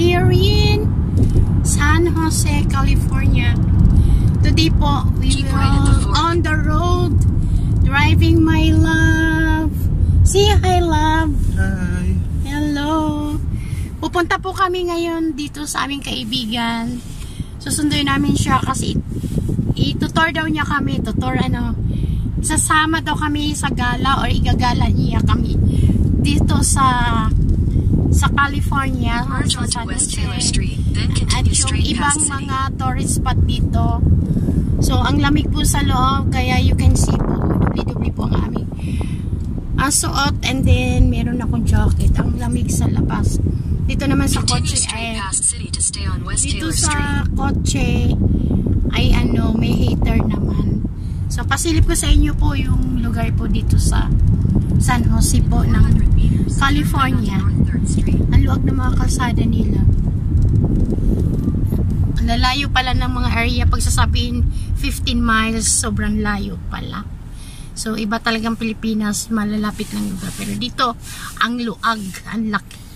here in San Jose, California. Today po, we will on the road driving my love. Say hi, love. Hi. Hello. Pupunta po kami ngayon dito sa aming kaibigan. Susunduin namin siya kasi itutor daw niya kami. Tutor ano. Sasama daw kami sa gala or igagala niya kami dito sa sa California. San West Jose. Taylor Street, then At continue yung straight ibang past city. mga tourist spot dito. So, ang lamig po sa loob, kaya you can see po, dubli-dubli po ang aming suot and then meron akong jacket. Ang lamig sa labas. Dito naman sa Continue kotse ay West dito sa kotse ay ano, may hater naman. So, pasilip ko sa inyo po yung lugar po dito sa San Jose po ng California. Ang luwag ng mga kalsada nila. Lalayo pala ng mga area pag sasabihin 15 miles, sobrang layo pala. So, iba talagang Pilipinas, malalapit ng lugar. Pero dito, ang luag, ang laki.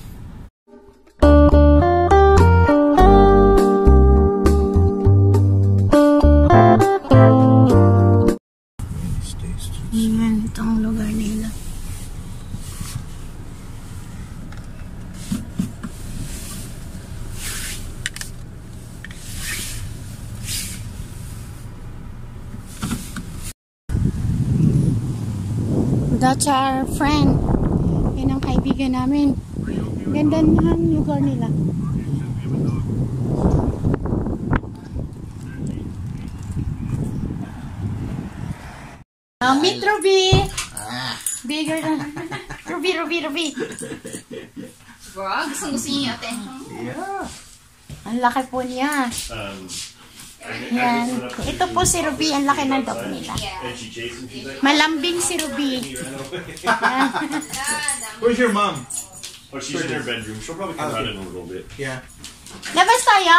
That's our friend. Yan ang kaibigan namin. Ganda ng lugar nila. Uh, meet Ruby. Bigger than... Ruby, Ruby, Ruby. Wow, gusto gusto niya yung attention. Yeah. Ang laki po niya. Um, Yan. Ito po si Ruby. Ang laki ng dog nila. Malambing si Ruby. Where's your mom? oh, she's in her bedroom. She'll probably come out in a little bit. Yeah. Labas tayo?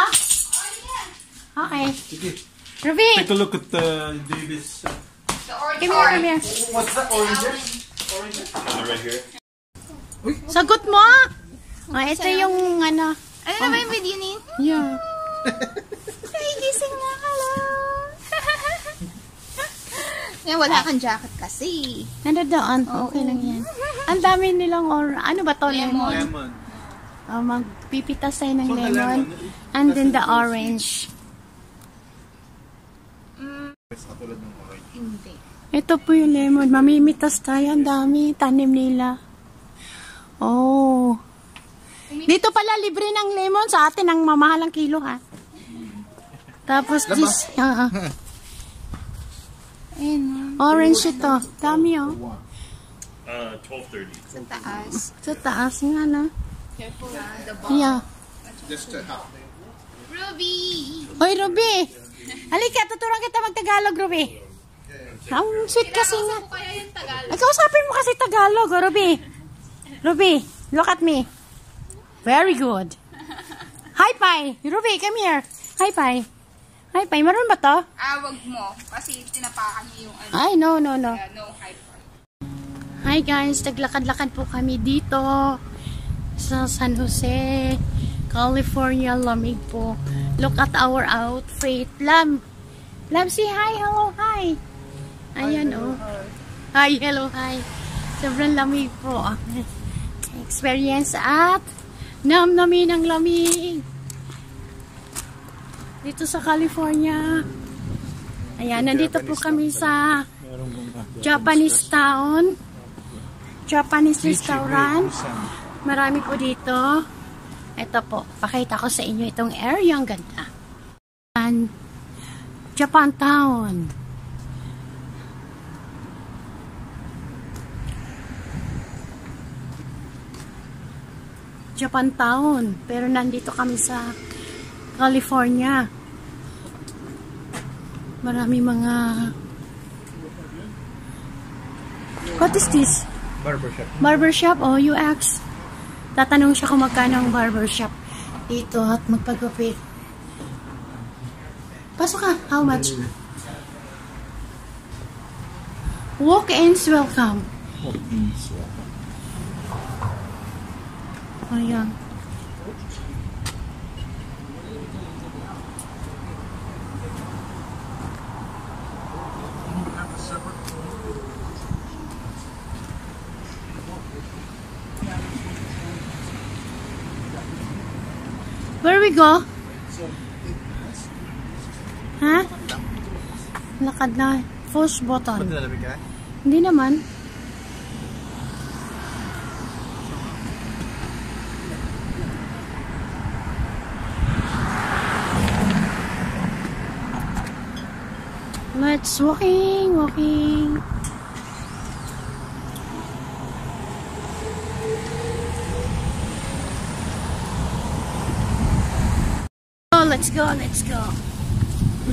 Okay. Ruby, Take a look at Davis. Uh, The orange come here, come here. what's that orange? Uh, right here. Sagot mo! Oh, ito yung ano. Ano na ba yung video ni? Yeah. Ay, gising na. Hello. Yan, wala kang jacket kasi. Nandoon. Okay lang yan. Ang dami nilang or ano ba to? Lemon. Lemon. Oh, magpipitas tayo ng lemon. lemon, And then the orange. Katulad ng orange. Hindi. Ito po yung lemon. Mamimitas tayo. Ang dami. Tanim nila. Oh. Dito pala libre ng lemon. Sa atin ang mamahal ang kilo ha. Tapos this. ah, ah. Ayun, orange ito. Dami oh. Uh, 12:30. sa taas. Sa taas nga na. Careful the Yeah. Just a half. Ruby! Hoy, Ruby! Halika, tuturuan kita mag-Tagalog, Ruby. Ang sweet kasi nga. Ay, kausapin mo kasi Tagalog, oh, Ruby. Ruby, look at me. Very good. Hi, Pai. Ruby, come here. Hi, Pai. Hi, Pai. Maroon ba to? Ah, wag mo. Kasi tinapakan niyo yung ano. Ay, no, no, no. Kaya no hype. Hi, guys. Naglakad-lakad po kami dito sa San Jose, California. Lamig po. Look at our outfit. Lam. Lam, say hi. Hello, hi. Ayan, oh. Hi, hello, hi. Sobrang lamig po. Experience at namnamin ang lamig. Dito sa California. Ayan, nandito po kami sa Japanese town. Japanese restaurant. Marami po dito. Ito po, pakita ko sa inyo itong area. Ang ganda. And Japan Town. Japan Town. Pero nandito kami sa California. Marami mga... What is this? Barbershop. Barbershop o UX. Tatanong siya kung magkano ang barbershop dito at magpagupit. Pasok ka. How much? Walk-ins welcome. Ayan. Where we go? Ha? Lakad na. Push button. Hindi naman. Let's walking, walking. Let's go, let's go.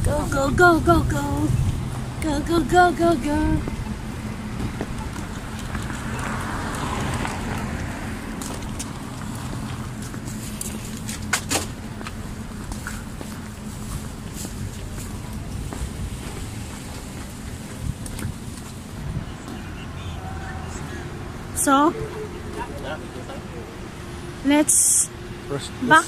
Go, go, go, go, go. Go, go, go, go, go. So, let's First, Back.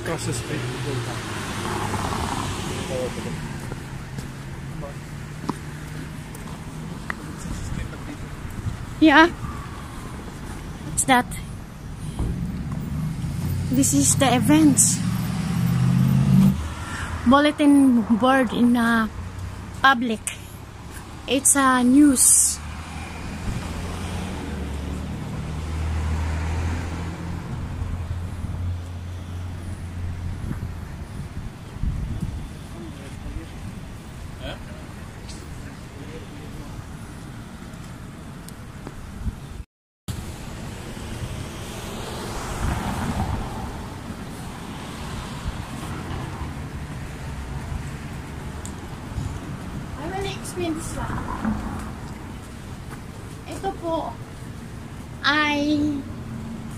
Yeah. What's that? This is the events. Bulletin board in uh, public. It's a uh, news. One. Ito po ay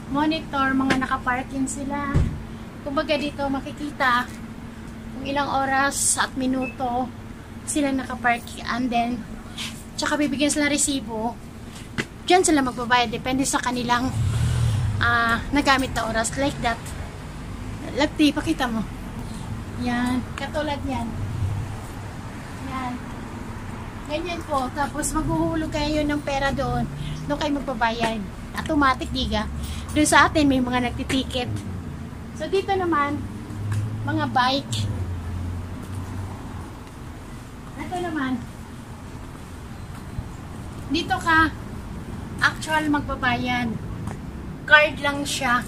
monitor mga nakaparking sila. Kumbaga dito makikita kung ilang oras at minuto sila nakapark and then tsaka bibigyan sila resibo. Diyan sila magbabayad depende sa kanilang ah, nagamit na oras like that. Lagti, pakita mo. Yan, katulad yan. Yan. Ganyan po. Tapos maghuhulog kayo ng pera doon. Doon kayo magbabayad. Automatic, diga. Doon sa atin, may mga nagtitiket. So, dito naman, mga bike. Ito naman. Dito ka, actual magbabayad. Card lang siya.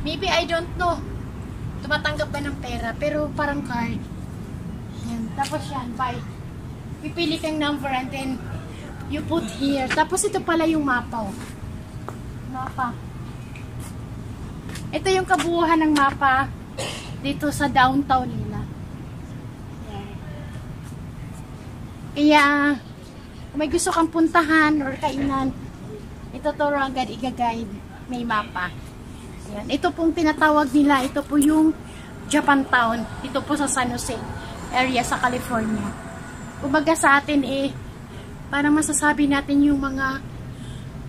Maybe, I don't know. Tumatanggap ba ng pera, pero parang card. Yan. Tapos yan, bye. Pipili kang number and then you put here. Tapos ito pala yung mapa. Oh. Mapa. Ito yung kabuuhan ng mapa dito sa downtown nila. Kaya, kung may gusto kang puntahan or kainan, ito to agad i-guide. May mapa. Yan. Ito pong tinatawag nila, ito po yung Japantown. Ito po sa San Jose area sa California. Kumbaga sa atin eh, parang masasabi natin yung mga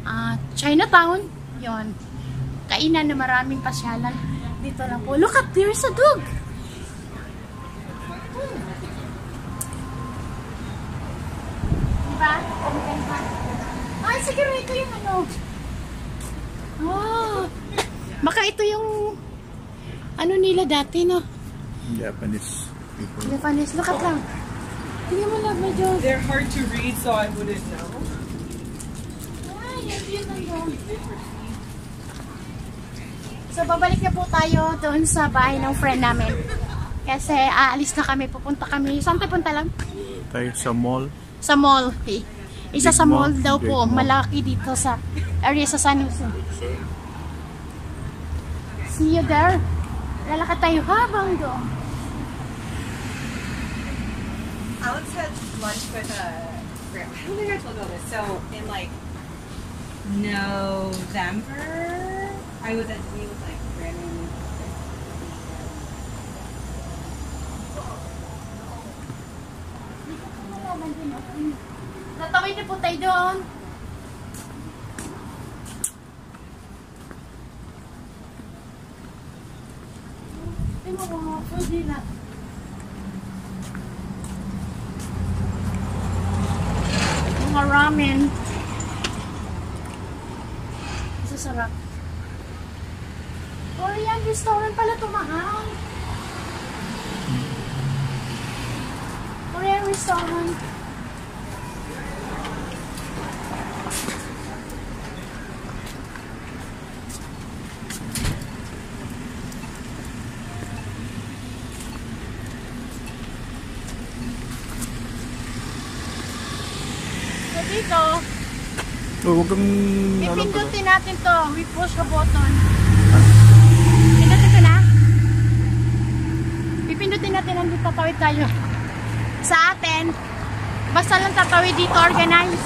ah, Chinatown, yon Kainan na maraming pasyalan. Dito lang po. Look up, there's a dog! Hmm. Diba? Ay, siguro ito yung ano. Oh, baka ito yung ano nila dati, no? Japanese people. Japanese. Look at lang. Tingnan mo lang, medyo... They're hard to read, so I wouldn't know. Ay, yun yun lang yun. So, babalik na po tayo doon sa bahay ng friend namin. Kasi aalis na kami, pupunta kami. Saan tayo punta lang? Tayo sa mall. Sa mall. Eh. Isa Big sa mall mall, daw po, mall. malaki dito sa area sa San Jose. See you there. Lalakad tayo habang doon. Alex had lunch with a grandma. I don't think I told you this. So in like November, I was at me with like Brandon. Natawid na po. namin. Masasarap. Oh, Korean restaurant pala tumahang. Korean oh, restaurant. Oh, huwag kang... Pa Pipindutin natin to. We push the button. Pindutin ko na. Pipindutin natin ang tatawid tayo. Sa atin, basta lang tatawid dito organize.